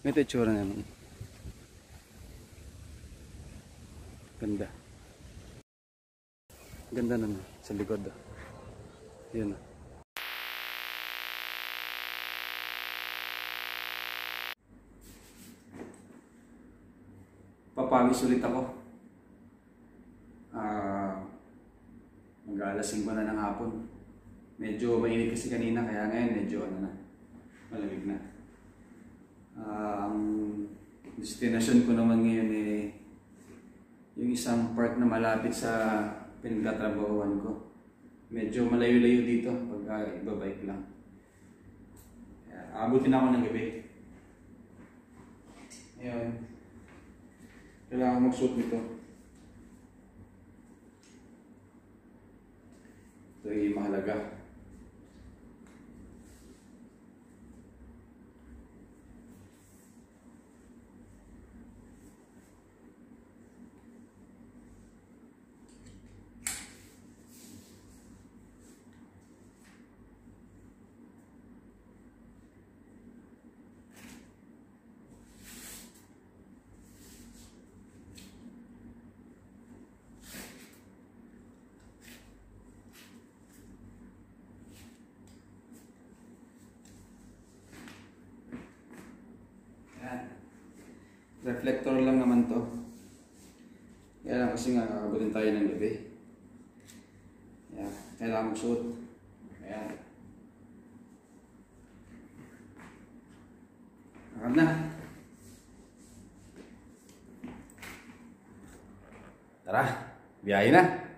Ito yung tsura naman. Ganda. Ganda naman sa likod. ah. Yun. ah. Papawis ulit ako. Ah, mag-aalas 5 na ng hapon. Medyo mainit kasi kanina kaya ngayon medyo ano na, malamig na. Ah, Ang destination ko naman ngayon eh yung isang park na malapit sa pinagtatrabahuan ko. Medyo malayo-layo dito pag uh, ibabike lang. Abutin ako ng gabi. Ayun. Kailangan mag-suit nito. Ito yung mahalaga. Yan. Reflector lang naman to. Kaya lang kasi nga kakabutin tayo ng gabi. Yan. Kailangan magsuot. Ayan. Akad na. Tara, biyahe na.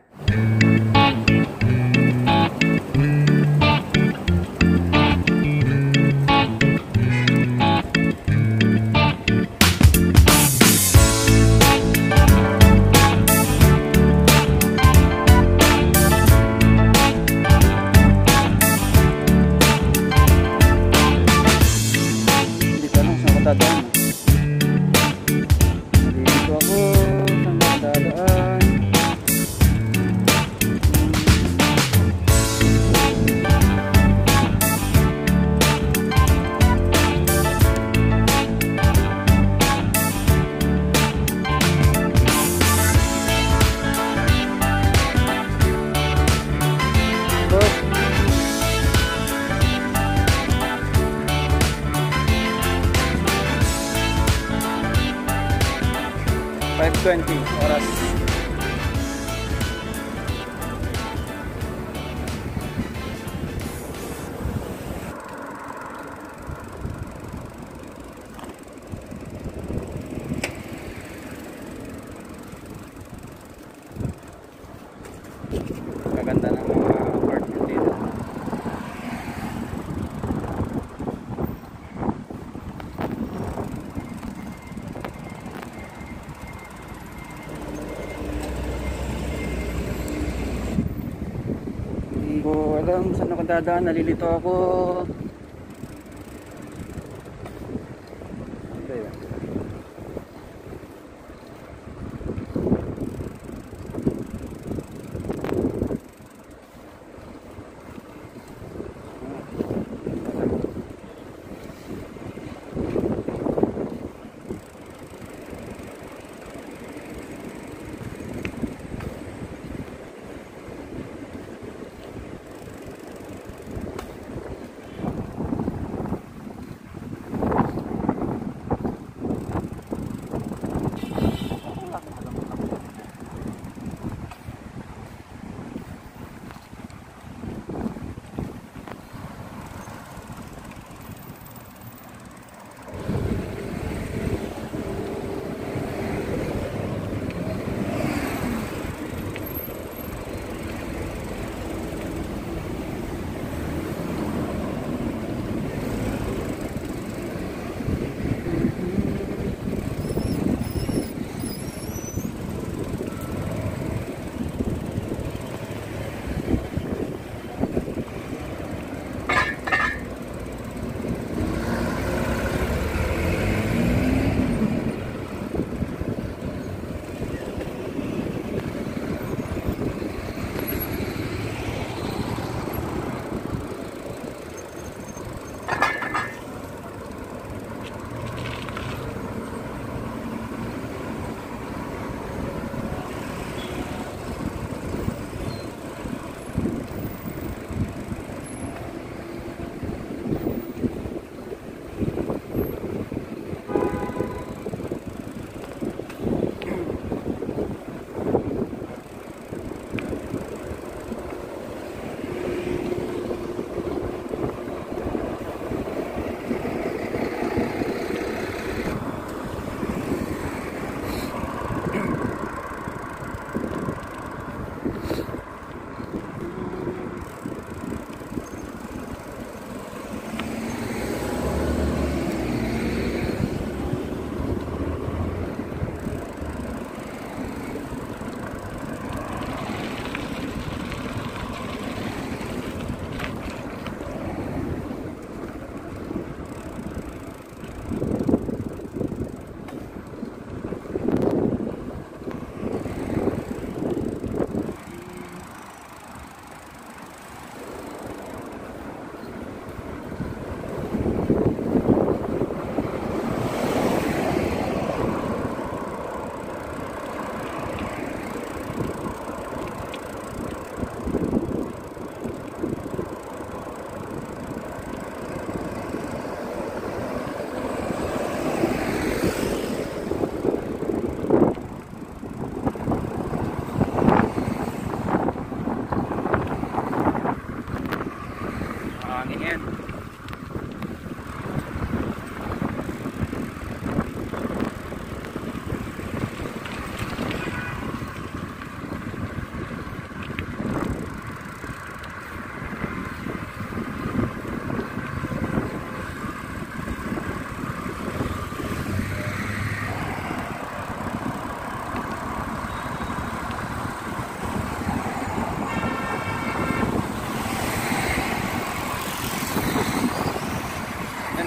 Alam saan ako dadaan. Nalilito ako.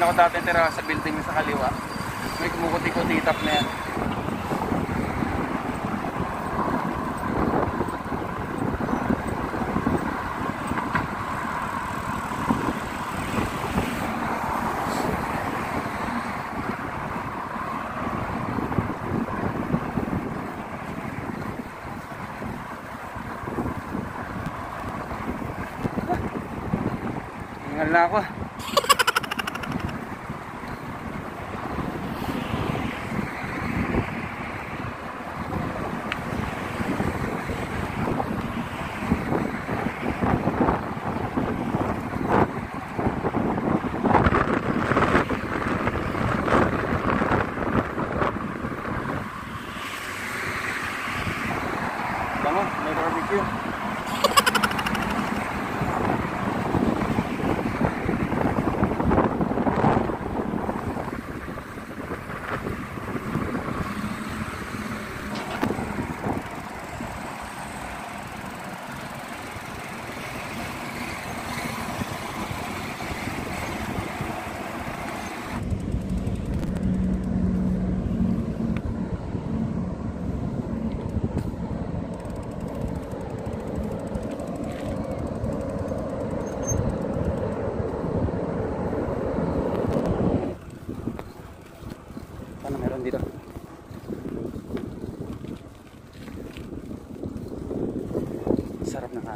Ako dati tira sa building sa kaliwa. May kumukuti-kuti tap na yan. Hingal na ako.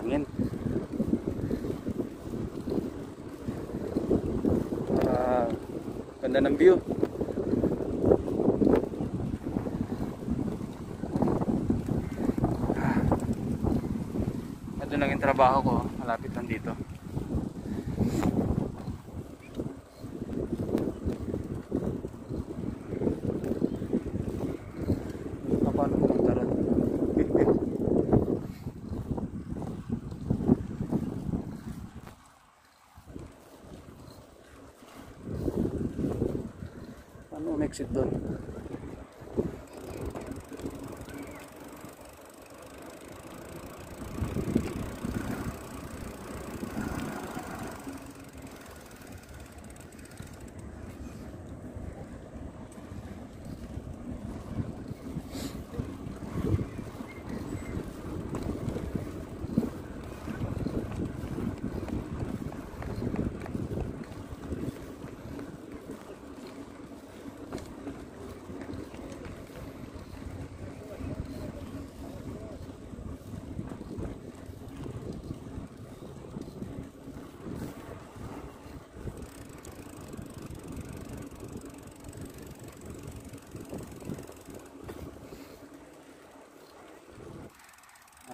Hangin. Ah, ganda ng view. Ah. Ito lang yung trabaho ko. Malapit lang dito. makes it blue.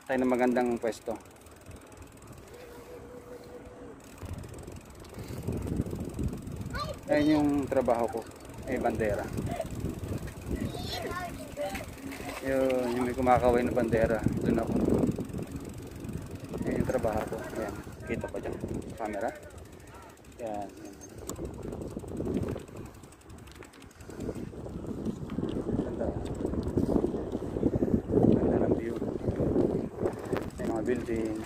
Tayo ng magandang pwesto. Ayun yung trabaho ko. Ay bandera. Yun, yung may kumakaway na bandera. Doon ako. Ayun yung trabaho ko. Ayan. Kita pa dyan. Camera. Yan. yan. Ganda. Ganda ng view. May mga building.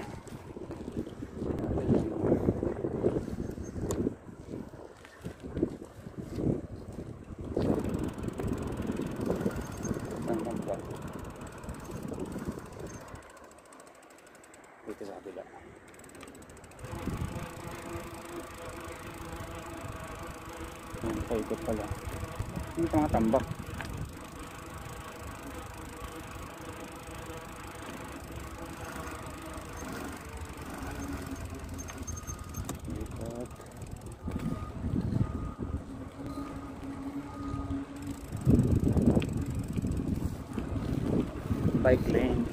Dito sa kabila. Ang paikot pala. Ito mga tambak? Bike lane.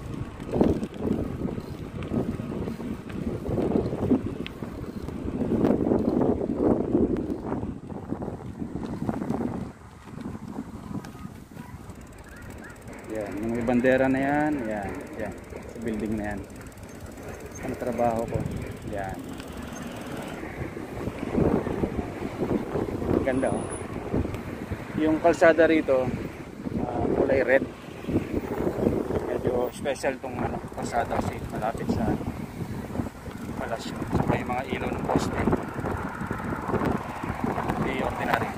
Yan, yung may bandera na yan, yan, yan, sa building na yan. Ano trabaho ko? Yan. Ganda oh. Yung kalsada rito, ah, kulay red. Special tong ano, kalsada kasi malapit sa palasyo. Saka yung mga ilaw ng poste. Hindi ordinary.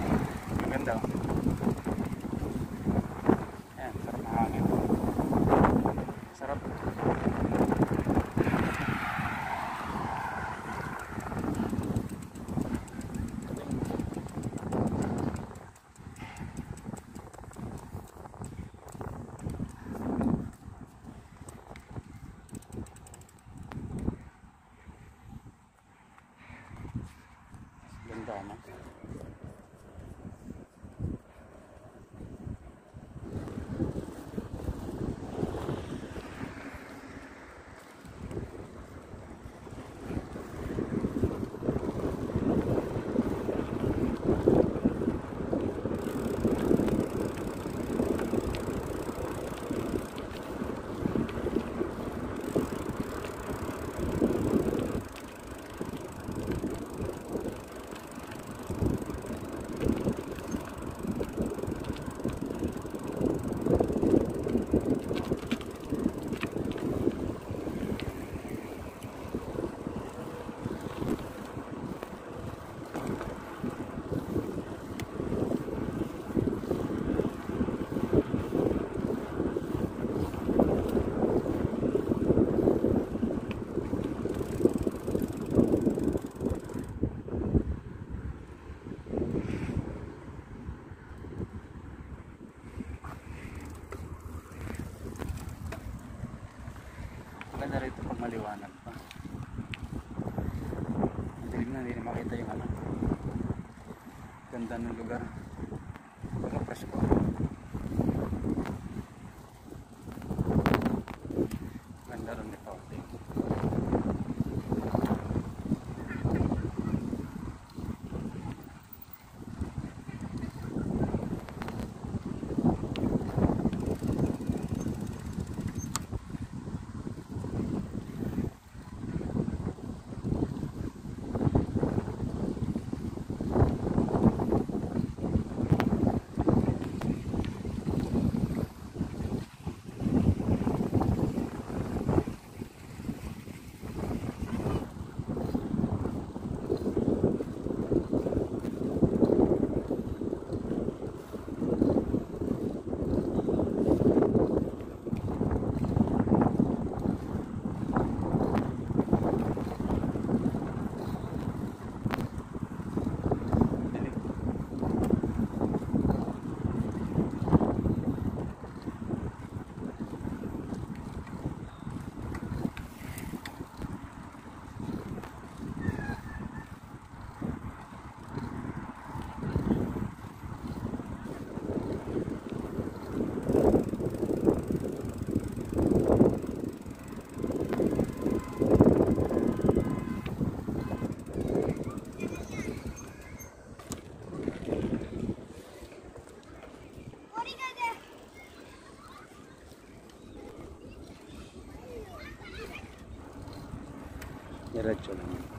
Diretso lang. yun.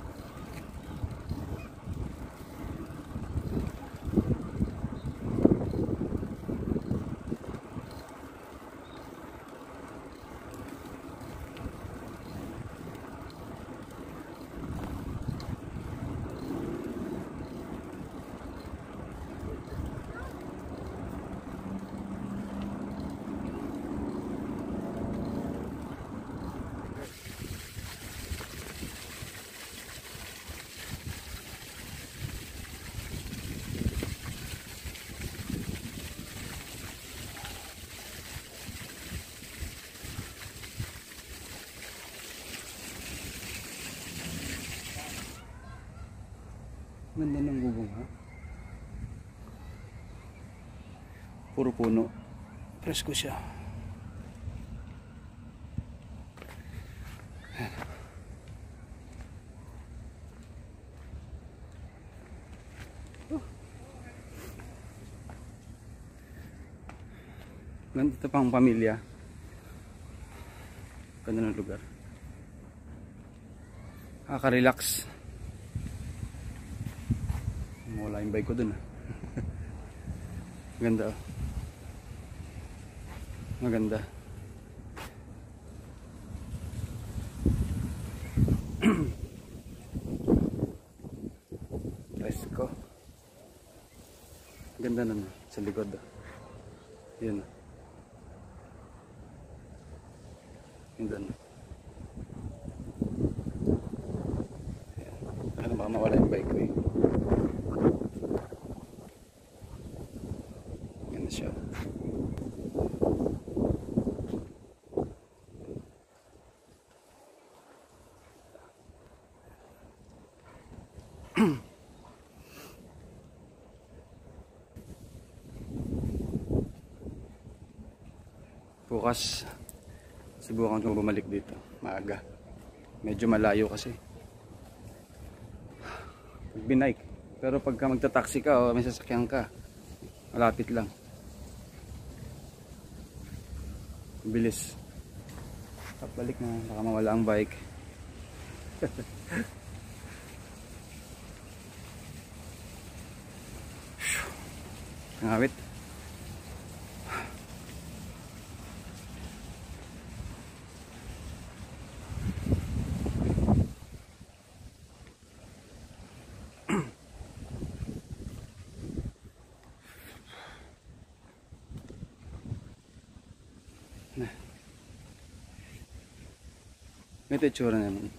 Ganda ng bubong ha. Puro puno. Presko siya. Ganda ito pang pamilya. Ganda ng lugar. Nakaka-relax. Wala yung bike ko dun ah. Maganda oh. Maganda. Presko. Ganda nun, sa likod. Yun. Yun doon. Ayan. Ano baka mawala yung bike ko eh. Yan na siya. Bukas, subukan ko bumalik dito. Maaga. Medyo malayo kasi. Pag binike. Pero pagka magta-taxi ka o may sasakyan ka, malapit lang. Bilis. Pagbalik na, baka mawala ang bike. Ngawit. May itsura naman.